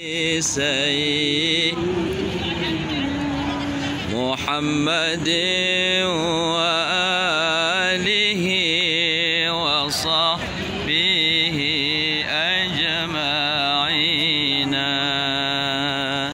سي محمد وآله وصحبه أجمعين.